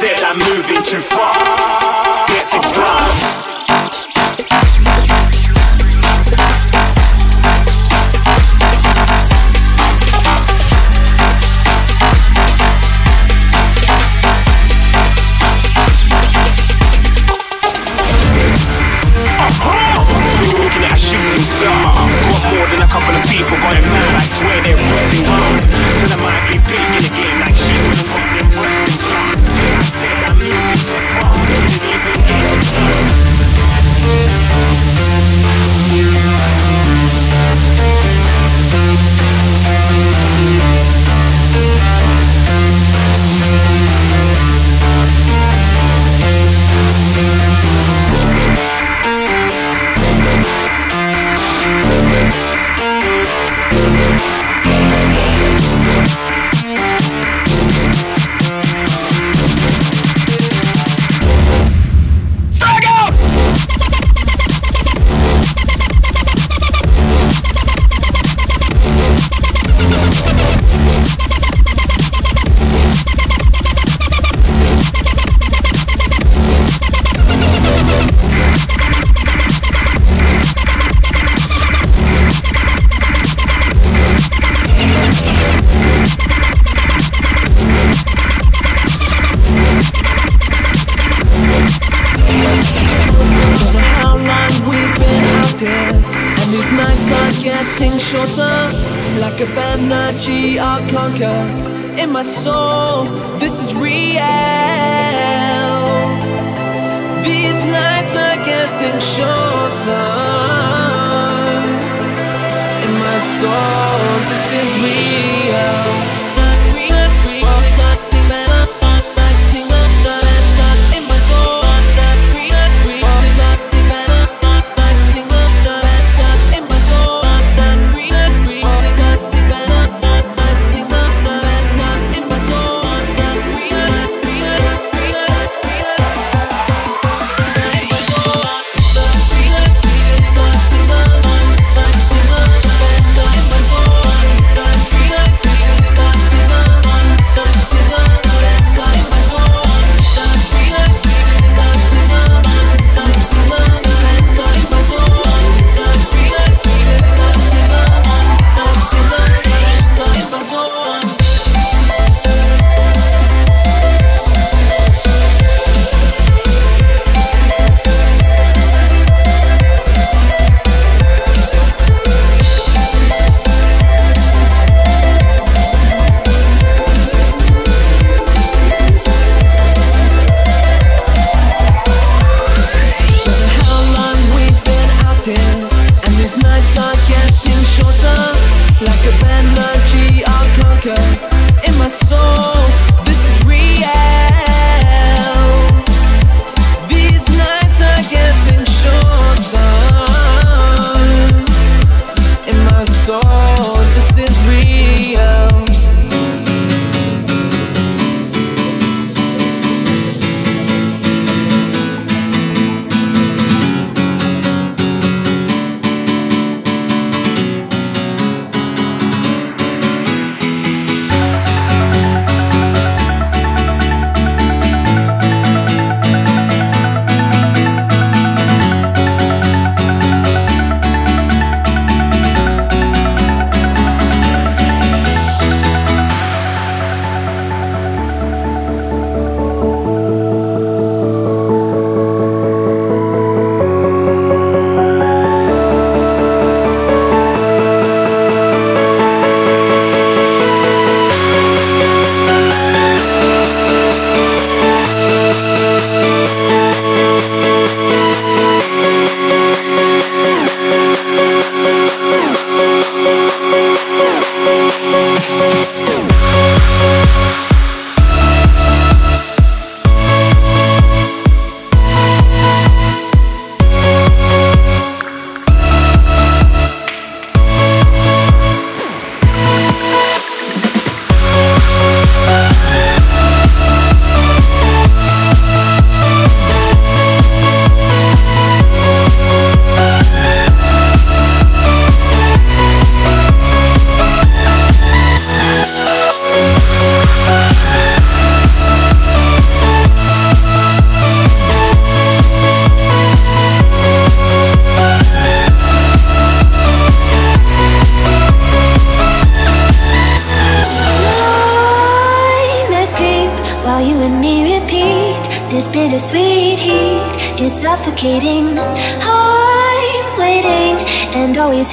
said I'm moving too far. Get to class. soul, this is real.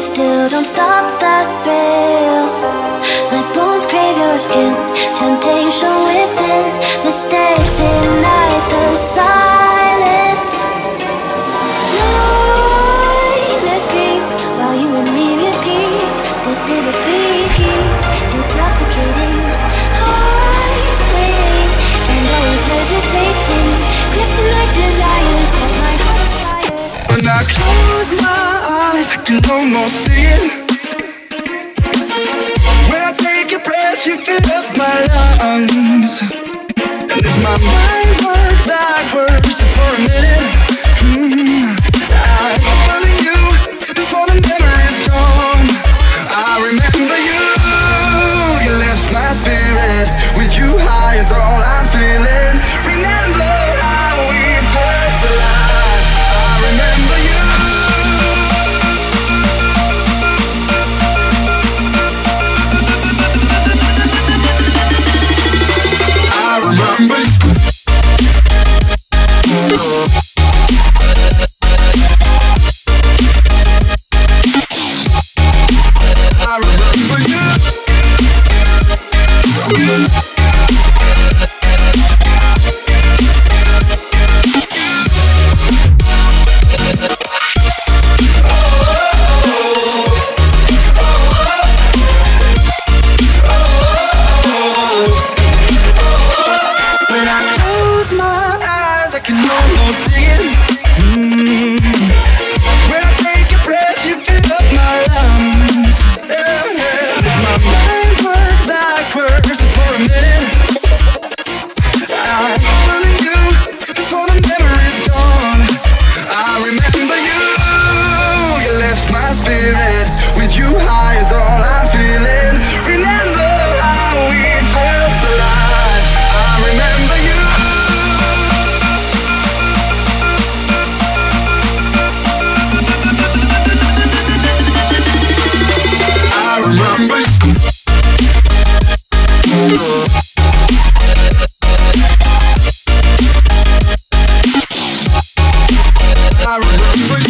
Still. Don't stop the thrill. My bones crave your skin. Temptation within. Mistakes ignite the silence can no more see it I Karen.